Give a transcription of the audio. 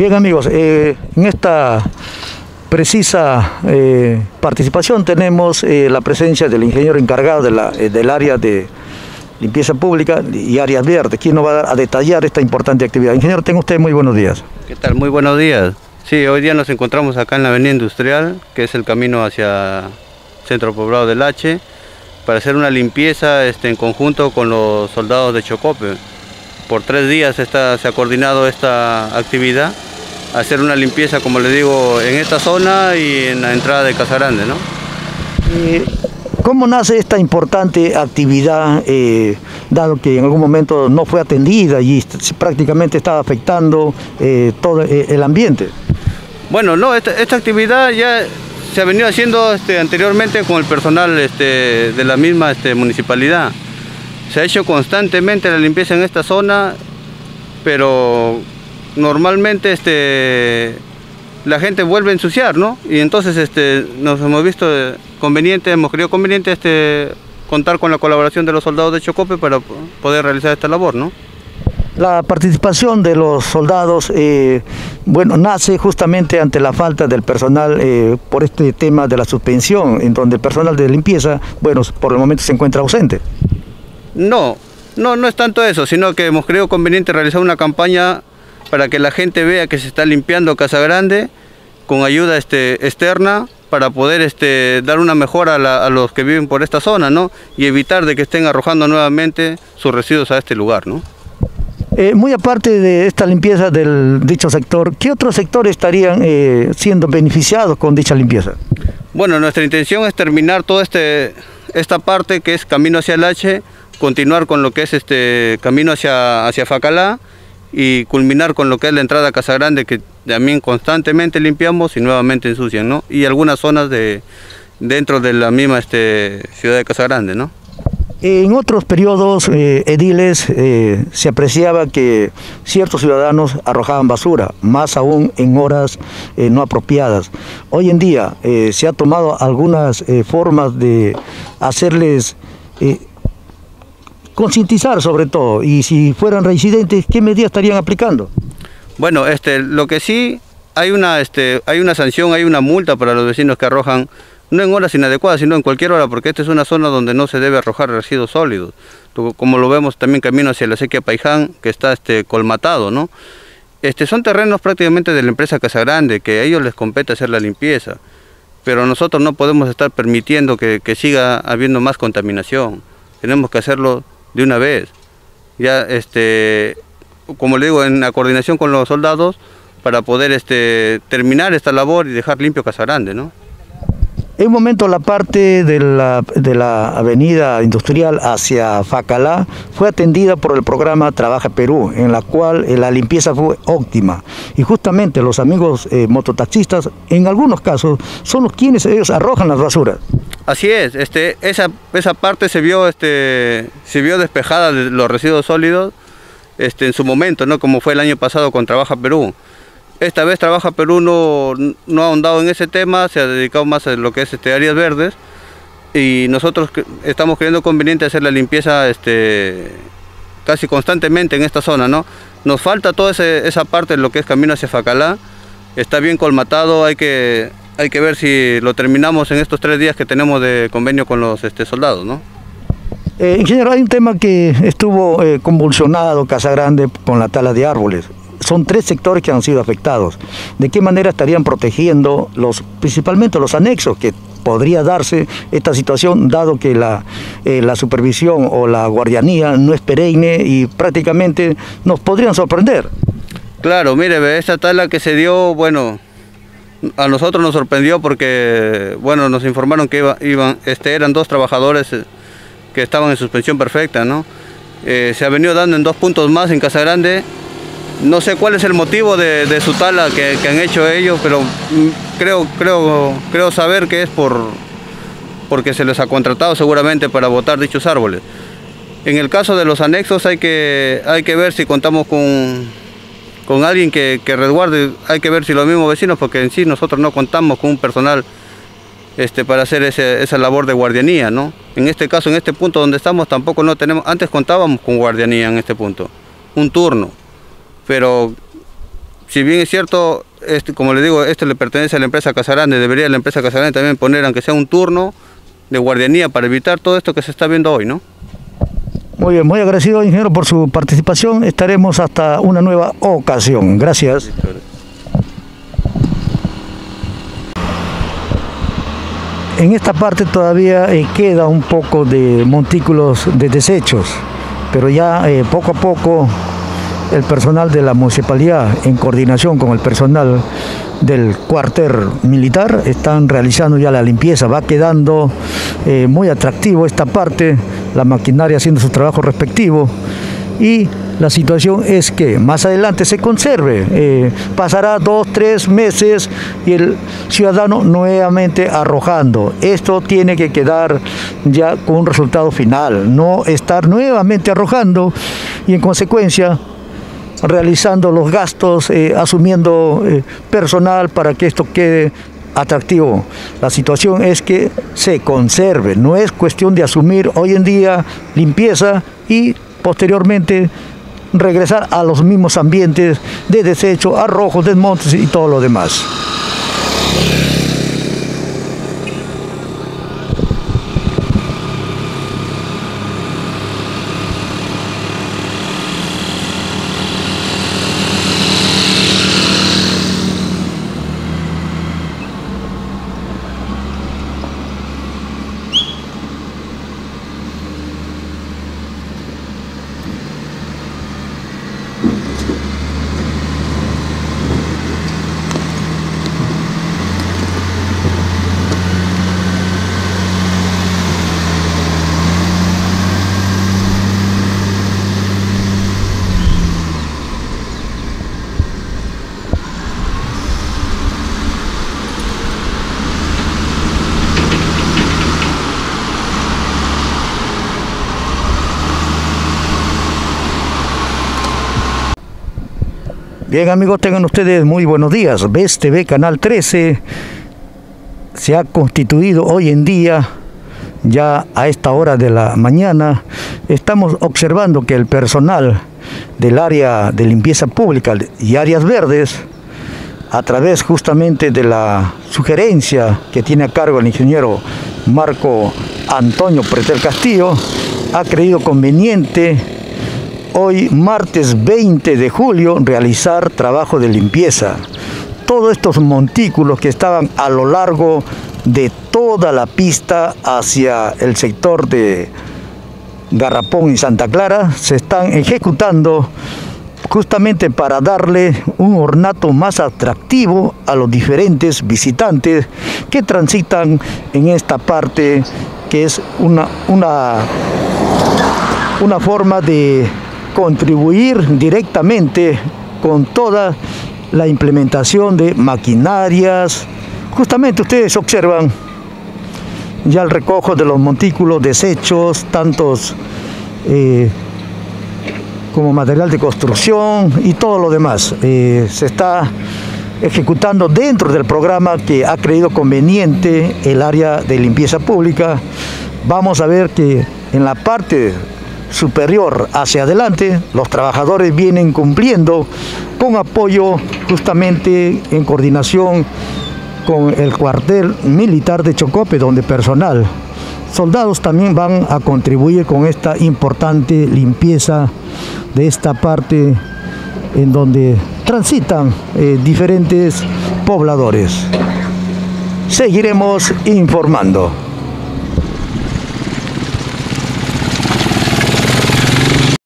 Bien amigos, eh, en esta precisa eh, participación tenemos eh, la presencia del ingeniero encargado del área de limpieza pública y áreas verdes, quien nos va a, detallar esta importante actividad. Ingeniero, tenga usted muy buenos días. ¿Qué tal? Muy buenos días. Sí, hoy día nos encontramos acá en la avenida industrial, que es el camino hacia Centro Poblado del H, para hacer una limpieza este, en conjunto con los soldados de Chocope. Por tres días se ha coordinado esta actividad, hacer una limpieza, como le digo, en esta zona y en la entrada de Casa Grande. ¿no? ¿Cómo nace esta importante actividad, eh, dado que en algún momento no fue atendida y prácticamente estaba afectando eh, todo eh, el ambiente? Bueno, no, esta, esta actividad ya se ha venido haciendo este, anteriormente con el personal este, de la misma este, municipalidad. Se ha hecho constantemente la limpieza en esta zona, pero normalmente este, la gente vuelve a ensuciar, ¿no? Y entonces este, nos hemos visto conveniente, hemos creído conveniente este, contar con la colaboración de los soldados de Chocope para poder realizar esta labor, ¿no? La participación de los soldados, eh, bueno, nace justamente ante la falta del personal eh, por este tema de la suspensión, en donde el personal de limpieza, bueno, por el momento se encuentra ausente. No, no, no es tanto eso, sino que hemos creído conveniente realizar una campaña para que la gente vea que se está limpiando Casa Grande con ayuda este, externa para poder este, dar una mejora a, los que viven por esta zona ¿no? y evitar de que estén arrojando nuevamente sus residuos a este lugar. ¿no? Eh, muy aparte de esta limpieza del dicho sector, ¿qué otros sectores estarían eh, siendo beneficiados con dicha limpieza? Bueno, nuestra intención es terminar toda este, esta parte que es camino hacia el H continuar con lo que es este camino hacia, hacia Facalá y culminar con lo que es la entrada a Casa Grande, que también constantemente limpiamos y nuevamente ensucian, ¿no? Y algunas zonas de, dentro de la misma este, ciudad de Casa Grande, ¿no? En otros periodos eh, ediles eh, se apreciaba que ciertos ciudadanos arrojaban basura, más aún en horas eh, no apropiadas. Hoy en día se ha tomado algunas formas de hacerles concientizar sobre todo, y si fueran reincidentes, ¿qué medidas estarían aplicando? Bueno, este, lo que sí, hay una, este, hay una sanción, hay una multa para los vecinos que arrojan, no en horas inadecuadas, sino en cualquier hora, porque esta es una zona donde no se debe arrojar residuos sólidos, como lo vemos también camino hacia la sequía Paiján, que está este, colmatado, ¿no? Este, son terrenos prácticamente de la empresa Casa Grande, que a ellos les compete hacer la limpieza, pero nosotros no podemos estar permitiendo que, que siga habiendo más contaminación, tenemos que hacerlo de una vez. Ya, este, como le digo, en la coordinación con los soldados para poder este, terminar esta labor y dejar limpio Casa Grande, ¿no? En un momento la parte de la, de la avenida industrial hacia Facalá fue atendida por el programa Trabaja Perú, en la cual eh, la limpieza fue óptima. Y justamente los amigos eh, mototaxistas, en algunos casos, son los quienes ellos arrojan las basuras. Así es, este, esa, esa parte se vio, este, se vio despejada de los residuos sólidos este, en su momento, ¿no? como fue el año pasado con Trabaja Perú. Esta vez Trabaja Perú no, no ha ahondado en ese tema, se ha dedicado más a lo que es este, áreas verdes y nosotros estamos creyendo conveniente hacer la limpieza este, casi constantemente en esta zona. ¿no? Nos falta toda esa parte de lo que es camino hacia Facalá, está bien colmatado, hay que, hay que ver si lo terminamos en estos tres días que tenemos de convenio con los este, soldados. ¿no? Eh, ingeniero, hay un tema que estuvo eh, convulsionado Casa Grande con la tala de árboles son tres sectores que han sido afectados. ¿De qué manera estarían protegiendo los, principalmente los anexos que podría darse esta situación dado que la, eh, la supervisión o la guardianía no es perenne y prácticamente nos podrían sorprender? Claro, mire, esta tala que se dio, bueno, a nosotros nos sorprendió porque, bueno, nos informaron que iban, este, eran dos trabajadores eh, que estaban en suspensión perfecta, ¿no? Eh, se ha venido dando en dos puntos más en Casa Grande no sé cuál es el motivo de, su tala que, han hecho ellos, pero creo, creo, creo saber que es por, porque se les ha contratado seguramente para botar dichos árboles. En el caso de los anexos hay que, hay que ver si contamos con, con alguien que, resguarde, hay que ver si los mismos vecinos, porque en sí nosotros no contamos con un personal este, para hacer esa labor de guardianía. ¿no? En este caso, en este punto donde estamos, tampoco no tenemos, antes contábamos con guardianía en este punto, un turno pero si bien es cierto, este, como le digo, esto le pertenece a la empresa Casarande, debería la empresa Casarande también poner, aunque sea un turno de guardianía para evitar todo esto que se está viendo hoy, ¿no? Muy bien, muy agradecido, ingeniero, por su participación. Estaremos hasta una nueva ocasión. Gracias. En esta parte todavía eh, queda un poco de montículos de desechos, pero ya eh, poco a poco el personal de la municipalidad, en coordinación con el personal del cuartel militar, están realizando ya la limpieza. Va quedando eh, muy atractivo esta parte, la maquinaria haciendo su trabajo respectivo y la situación es que más adelante se conserve. Eh, pasará dos, tres meses y el ciudadano nuevamente arrojando. Esto tiene que quedar ya con un resultado final, no estar nuevamente arrojando y en consecuencia realizando los gastos, eh, asumiendo eh, personal para que esto quede atractivo. La situación es que se conserve, no es cuestión de asumir hoy en día limpieza y posteriormente regresar a los mismos ambientes de desecho, arrojos, desmontes y todo lo demás. Bien amigos, tengan ustedes muy buenos días. VES Canal 13 se ha constituido hoy en día, ya a esta hora de la mañana, estamos observando que el personal del área de limpieza pública y áreas verdes, a través justamente de la sugerencia que tiene a cargo el ingeniero Marco Antonio Pretel Castillo, ha creído conveniente hoy martes 20 de julio realizar trabajo de limpieza. Todos estos montículos que estaban a lo largo de toda la pista hacia el sector de Garrapón y Santa Clara se están ejecutando justamente para darle un ornato más atractivo a los diferentes visitantes que transitan en esta parte que es una, una, una forma de contribuir directamente con toda la implementación de maquinarias. Justamente ustedes observan ya el recojo de los montículos, desechos, tantos eh, como material de construcción y todo lo demás. Eh, se está ejecutando dentro del programa que ha creído conveniente el área de limpieza pública. Vamos a ver que en la parte superior hacia adelante, los trabajadores vienen cumpliendo con apoyo justamente en coordinación con el cuartel militar de Chocope, donde personal, soldados también van a contribuir con esta importante limpieza de esta parte en donde transitan eh, diferentes pobladores. Seguiremos informando.